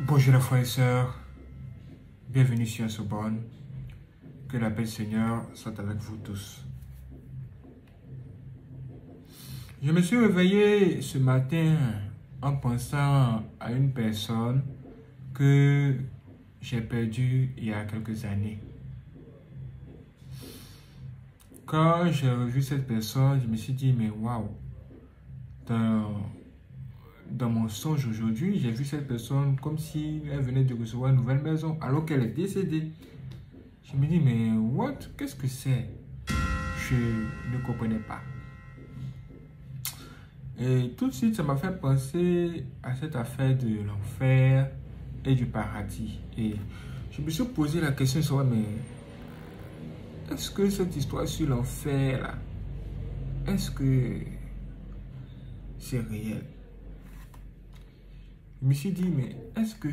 Bonjour les frères et sœurs, bienvenue sur Sorbonne. Que la paix Seigneur soit avec vous tous. Je me suis réveillé ce matin en pensant à une personne que j'ai perdue il y a quelques années. Quand j'ai revu cette personne, je me suis dit, mais waouh, dans, dans mon songe aujourd'hui, j'ai vu cette personne comme si elle venait de recevoir une nouvelle maison alors qu'elle est décédée. Je me dis, mais what? Qu'est-ce que c'est? Je ne comprenais pas. Et tout de suite, ça m'a fait penser à cette affaire de l'enfer et du paradis. Et je me suis posé la question, mais est-ce que cette histoire sur l'enfer, est-ce que c'est réel? Je me suis dit, mais est-ce que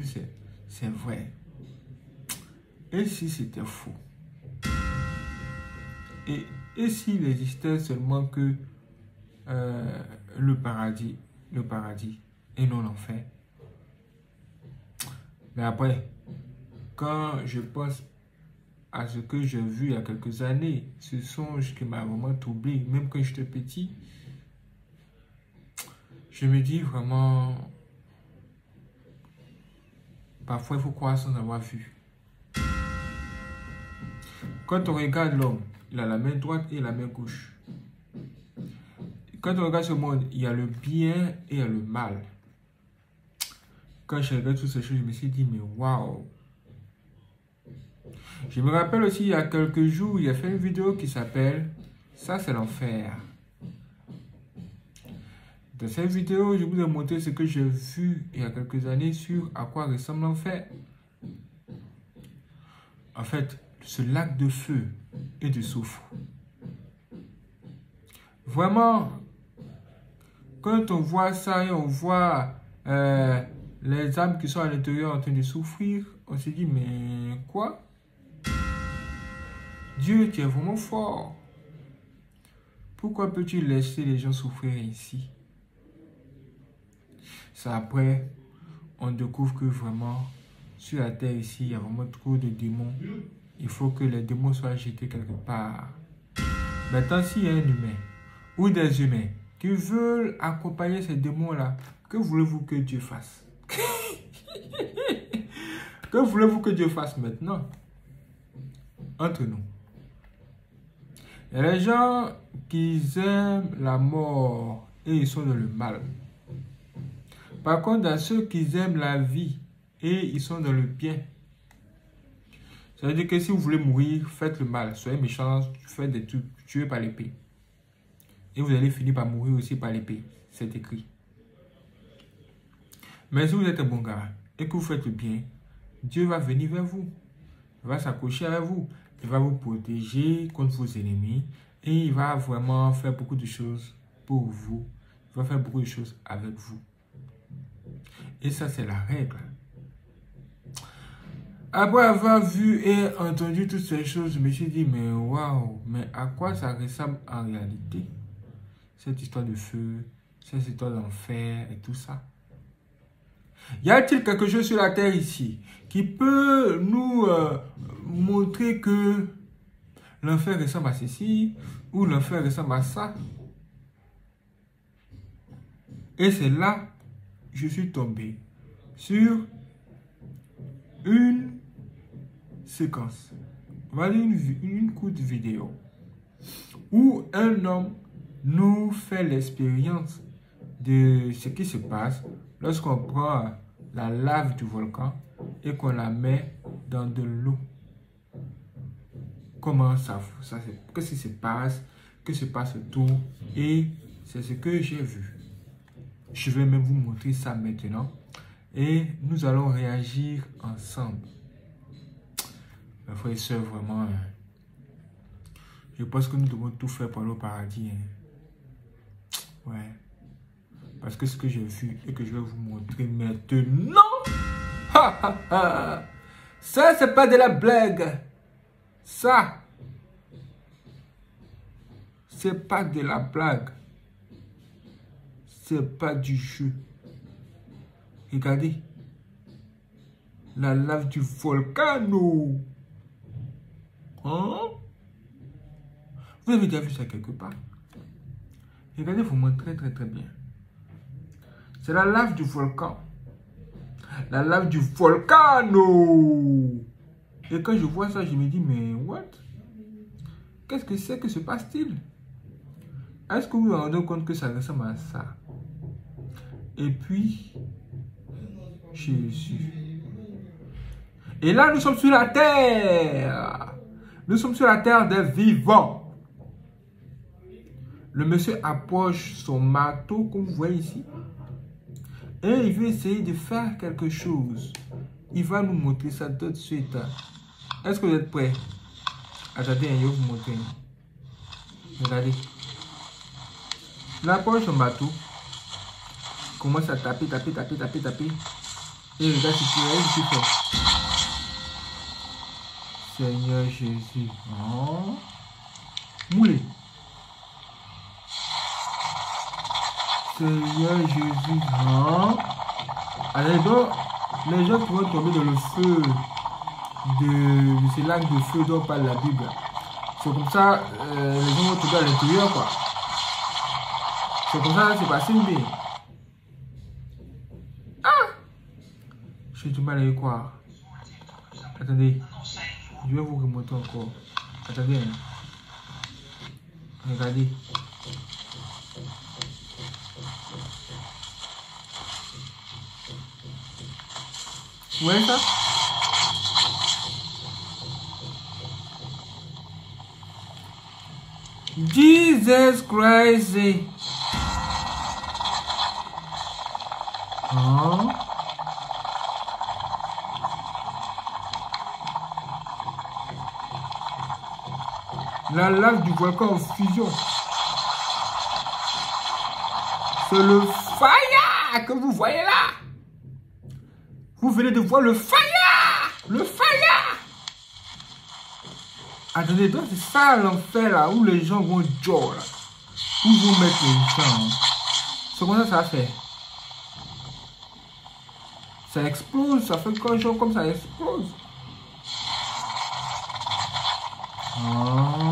c'est vrai? Et si c'était faux? Et, et s'il existait seulement que euh, le paradis, le paradis et non l'enfer? Mais après, quand je pense à ce que j'ai vu il y a quelques années, ce songe qui m'a vraiment troublé, même quand j'étais petit, je me dis vraiment, parfois il faut croire sans avoir vu. Quand on regarde l'homme, il a la main droite et la main gauche. Quand on regarde ce monde, il y a le bien et il y a le mal. Quand je regarde toutes ces choses, je me suis dit, mais waouh, je me rappelle aussi, il y a quelques jours, il a fait une vidéo qui s'appelle « Ça, c'est l'enfer ». Dans cette vidéo, je vous ai montré ce que j'ai vu il y a quelques années sur à quoi ressemble l'enfer. En fait, ce lac de feu et de soufre. Vraiment, quand on voit ça et on voit euh, les âmes qui sont à l'intérieur en train de souffrir, on se dit, mais quoi? Dieu, tu es vraiment fort. Pourquoi peux-tu laisser les gens souffrir ici C'est après, on découvre que vraiment, sur la terre ici, il y a vraiment trop de démons. Il faut que les démons soient jetés quelque part. Maintenant, s'il y a un humain ou des humains qui veulent accompagner ces démons-là, que voulez-vous que Dieu fasse? Que voulez-vous que Dieu fasse maintenant? Entre nous. Des gens qui aiment la mort et ils sont dans le mal. Par contre, a ceux qui aiment la vie et ils sont dans le bien. Ça veut dire que si vous voulez mourir, faites le mal. Soyez méchants, faites des trucs, tuez par l'épée. Et vous allez finir par mourir aussi par l'épée. C'est écrit. Mais si vous êtes un bon gars et que vous faites le bien, Dieu va venir vers vous. Va s'accrocher avec vous. Il va vous protéger contre vos ennemis et il va vraiment faire beaucoup de choses pour vous. Il va faire beaucoup de choses avec vous. Et ça, c'est la règle. Après avoir vu et entendu toutes ces choses, je me suis dit, mais waouh, mais à quoi ça ressemble en réalité? Cette histoire de feu, cette histoire d'enfer et tout ça. Y a-t-il quelque chose sur la terre ici qui peut nous euh, montrer que l'enfer ressemble à ceci ou l'enfer ressemble à ça Et c'est là je suis tombé sur une séquence, on une, une courte vidéo, où un homme nous fait l'expérience de ce qui se passe lorsqu'on prend la lave du volcan et qu'on la met dans de l'eau. Comment ça, ça qu'est-ce qui se passe, que se passe tout et c'est ce que j'ai vu. Je vais même vous montrer ça maintenant et nous allons réagir ensemble. Mes frères et soeurs, vraiment, hein. je pense que nous devons tout faire pour le paradis. Hein. Ouais. Parce que ce que j'ai vu et que je vais vous montrer maintenant, ça c'est pas de la blague. Ça, C'est pas de la blague. C'est pas du jeu. Regardez. La lave du volcano. Hein? Vous avez déjà vu ça quelque part? Regardez, vous montrez très très bien. C'est la lave du volcan. La lave du volcano. Et quand je vois ça, je me dis, mais what? Qu'est-ce que c'est? Que se passe-t-il? Est-ce que vous vous rendez compte que ça ressemble à ça? Et puis, Jésus. Et là, nous sommes sur la terre. Nous sommes sur la terre des vivants. Le monsieur approche son marteau, comme vous voyez ici. Et il veut essayer de faire quelque chose. Il va nous montrer ça tout de suite. Est-ce que vous êtes prêts? Attendez, je vais vous montrer. Regardez. Il approche son bateau. Commence à taper, taper, taper, taper, taper. Et regarde ce qu'il fait. Seigneur Jésus. Oh. Moulé. Seigneur Jésus. Hein? Allez donc, les gens vont tomber dans le feu de, ces lacs de feu dont parle la Bible. C'est comme ça, euh, les gens vont tomber à l'intérieur, quoi. C'est comme ça, c'est passé bien. Ah! J'ai du mal à y croire. Attendez. Je vais vous remonter encore. Attendez. Hein. Regardez. Vous voyez ça? Jesus Christ. La lave du volcan en fusion. C'est le fire que vous voyez là. Vous venez de voir le fire Le fire Attendez, donc c'est ça l'enfer là, où les gens vont jouer là. Où vous mettre les gens. Hein. C'est comme ça ça fait. Ça explose, ça fait quand genre comme ça explose? Oh.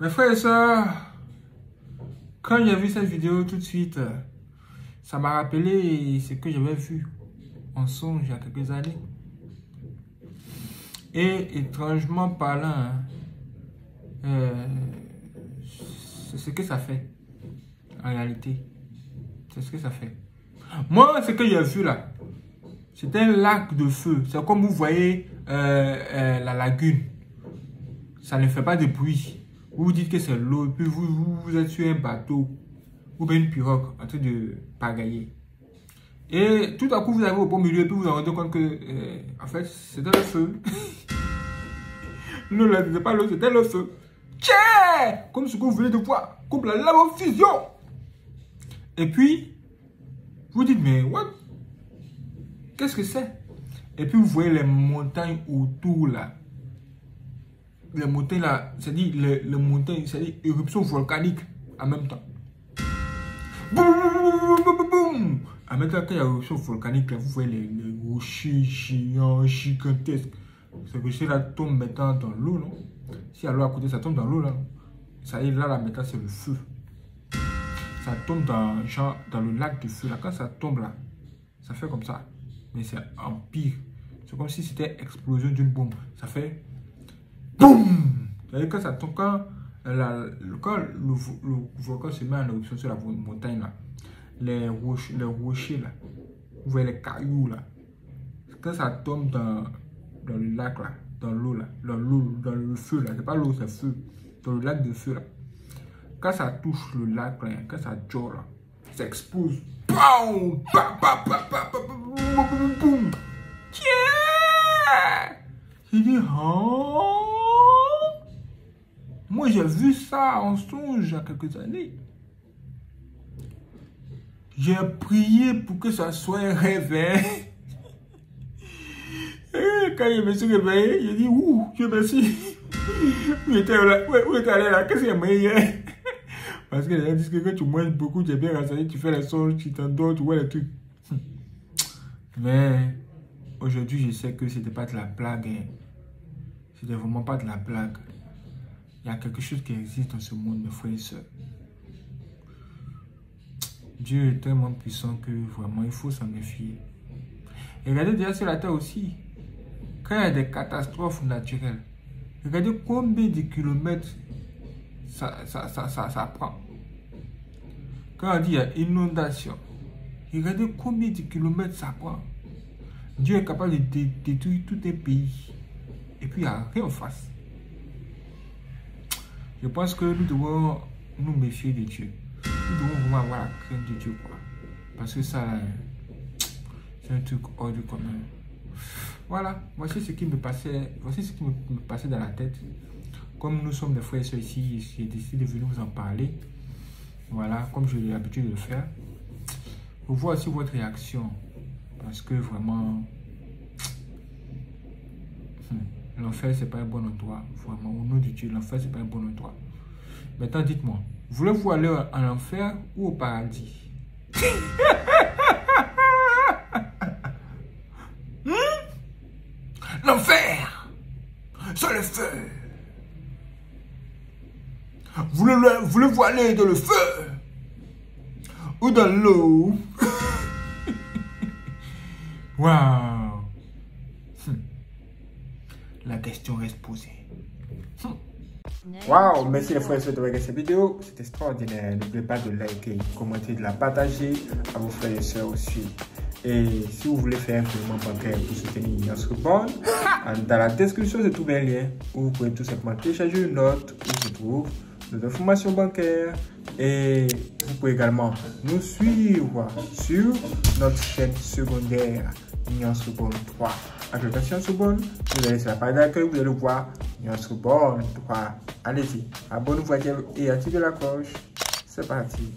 Mes frères et sœurs, quand j'ai vu cette vidéo tout de suite, ça m'a rappelé ce que j'avais vu en songe il y a quelques années. Et étrangement parlant, hein, euh, c'est ce que ça fait en réalité. C'est ce que ça fait. Moi, ce que j'ai vu là, c'est un lac de feu. C'est comme vous voyez euh, euh, la lagune. Ça ne fait pas de bruit. Vous dites que c'est l'eau, puis vous, vous, êtes sur un bateau ou bien une pirogue en train de pagailler. Et tout à coup, vous arrivez au bon milieu, puis vous vous rendez compte que, euh, en fait, c'était le feu. non, c'était pas l'eau, c'était le feu. Tiens Comme ce que vous venez de voir, comme la lave fusion. Et puis, vous dites, mais what? Qu'est-ce que c'est? Et puis, vous voyez les montagnes autour là les montagnes là, c'est-à-dire les, les, montagnes, c'est-à-dire éruption volcanique en même temps. Boum, boum, boum, En même temps, quand il y a éruption volcanique, là, vous voyez les, les rochers géants, gigantesques. Ces rochers-là tombent maintenant dans l'eau, non? Si à l'eau à côté, ça tombe dans l'eau, là. Ça y est, là, là, maintenant, c'est le feu. Ça tombe dans, genre, dans le lac de feu, là. Quand ça tombe, là, ça fait comme ça. Mais c'est en pire. C'est comme si c'était explosion d'une bombe. Ça fait boum quand ça tombe, quand, quand le, volcan se met en éruption sur la montagne, là, les, roches, les rochers, là, vous voyez les cailloux, là, quand ça tombe dans, dans le lac, là, dans l'eau, là, dans l'eau, dans le feu, là, c'est pas l'eau, c'est feu, dans le lac de feu, là, quand ça touche le lac, là, quand ça dure, là, ça explose. Boum! Tiens! Il dit, oh! Moi, j'ai vu ça en songe il y a quelques années. J'ai prié pour que ça soit un rêve. Hein? Quand je me suis réveillé, j'ai dit, ouh, Dieu merci. Où était allé là Qu'est-ce a meilleur Parce que les gens disent que quand tu manges beaucoup, tu es bien renseigné, tu fais la songe, tu t'endors, tu vois les trucs. Mais aujourd'hui, je sais que ce n'était pas de la blague. Hein. C'était vraiment pas de la blague. Il y a quelque chose qui existe dans ce monde, mes frères et sœurs. Dieu est tellement puissant que vraiment il faut s'en méfier. Regardez déjà sur la terre aussi. Quand il y a des catastrophes naturelles, regardez combien de kilomètres ça, ça, ça, ça, prend. Quand on dit qu'il y a inondation, regardez combien de kilomètres ça prend. Dieu est capable de détruire tout un pays. Et puis il n'y a rien en face. Je pense que nous devons nous méfier de Dieu. Nous devons vraiment avoir la crainte de Dieu. Quoi. Parce que ça, c'est un truc hors du commun. Voilà, voici ce qui me passait, voici ce qui me, passait dans la tête. Comme nous sommes des frères et soeurs ici, j'ai décidé de venir vous en parler. Voilà, comme j'ai l'habitude de le faire. Pour voir aussi votre réaction. Parce que vraiment, L'enfer, c'est pas un bon endroit. Vraiment, au nom de Dieu, l'enfer, c'est pas un bon endroit. Maintenant, dites-moi, voulez-vous aller en enfer ou au paradis? Hmm? L'enfer, c'est le feu. Voulez-vous aller dans le feu ou dans l'eau? Waouh la question reste posée. Waouh, merci les frères et sœurs de regarder cette vidéo. C'est extraordinaire. N'oubliez pas de liker, commenter, de la partager à vos frères et sœurs aussi. Et si vous voulez faire un paiement bancaire pour soutenir notre bonne, dans la description, c'est tout bien lien où vous pouvez tout simplement télécharger une note où se trouve nos informations bancaires. Et vous pouvez également nous suivre sur notre chaîne secondaire Union Seconde 3. Application Seconde, vous allez sur la page d'accueil, vous allez voir Union Seconde 3. Allez-y, abonnez-vous et activez la cloche. C'est parti.